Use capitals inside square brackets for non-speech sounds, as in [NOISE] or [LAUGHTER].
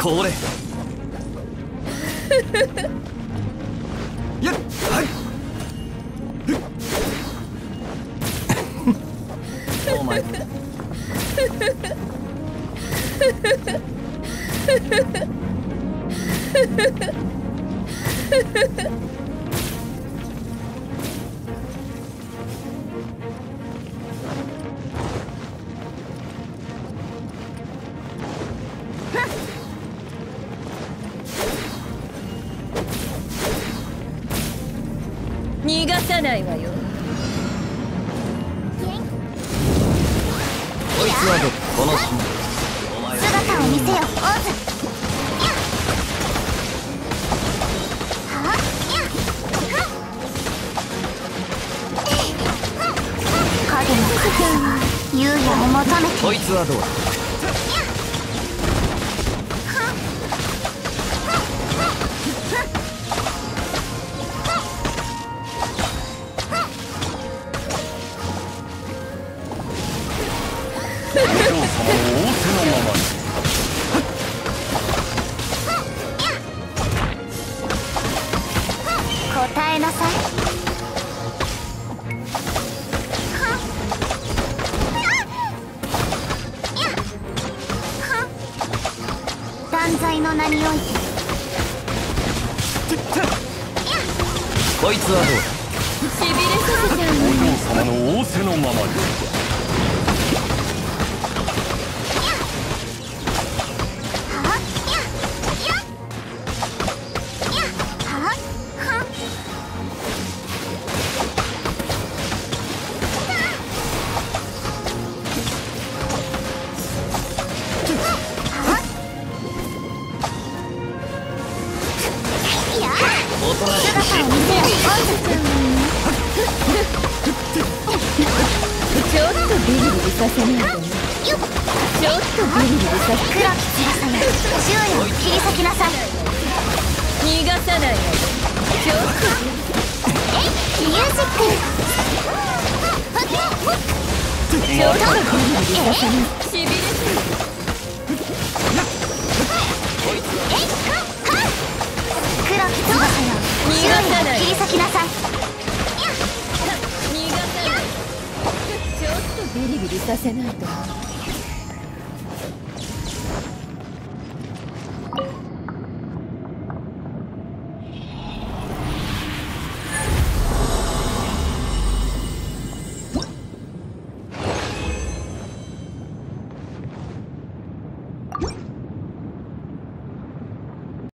これ。やっはい。お前 [LAUGHS] 逃がさないわよ。こいつはどこの島姿を見せよオーズはっやっ影の影は優也を求めてこいつはどうだ？様の仰せのままに答えなさい。断罪の名において。こいつはどうしびれさせちゃうお嬢様の仰せのままに姿を見せよちょっとビリビリさせない。とねちょっとビリビリさせ黒き翼よ昼夜を切り裂きなさい。逃がさない。ちょっミュージックちょっとビリビリさせない。しびれさ黒ビリビリさせないと。